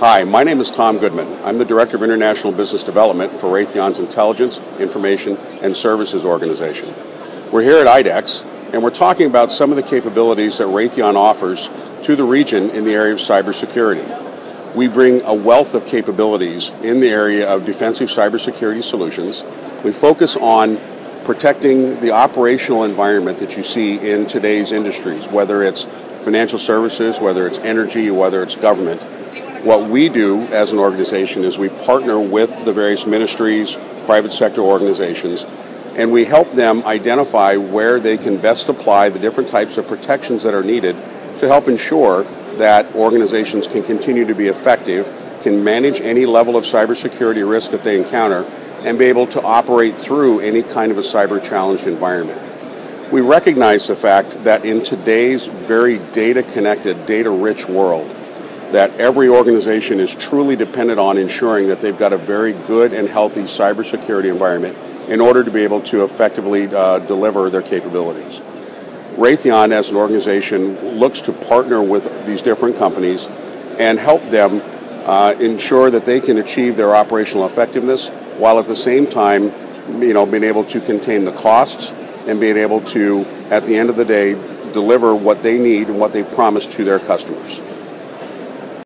Hi, my name is Tom Goodman. I'm the Director of International Business Development for Raytheon's Intelligence, Information, and Services organization. We're here at IDEX, and we're talking about some of the capabilities that Raytheon offers to the region in the area of cybersecurity. We bring a wealth of capabilities in the area of defensive cybersecurity solutions. We focus on protecting the operational environment that you see in today's industries, whether it's financial services, whether it's energy, whether it's government what we do as an organization is we partner with the various ministries, private sector organizations, and we help them identify where they can best apply the different types of protections that are needed to help ensure that organizations can continue to be effective, can manage any level of cybersecurity risk that they encounter, and be able to operate through any kind of a cyber challenged environment. We recognize the fact that in today's very data connected, data rich world, that every organization is truly dependent on ensuring that they've got a very good and healthy cybersecurity environment in order to be able to effectively uh, deliver their capabilities. Raytheon, as an organization, looks to partner with these different companies and help them uh, ensure that they can achieve their operational effectiveness while at the same time, you know, being able to contain the costs and being able to, at the end of the day, deliver what they need and what they've promised to their customers.